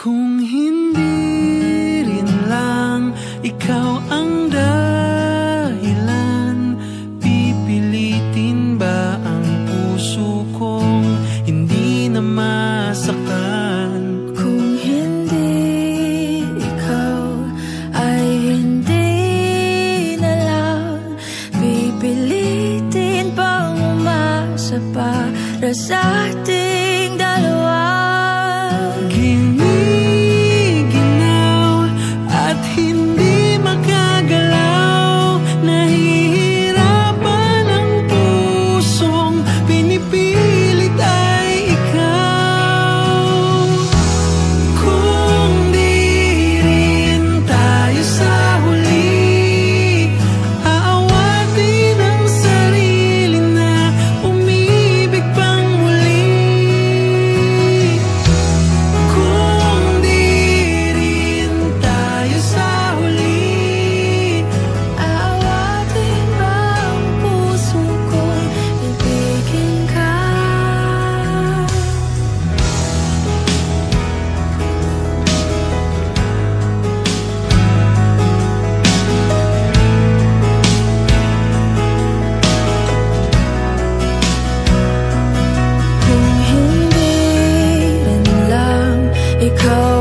Kung hindi rin lang ikaw ang dahilan Pipilitin ba ang puso kong hindi na masaktan? Kung hindi ikaw ay hindi na lang Pipilitin pang umasa para sa ating Kung hindi rin lang ikaw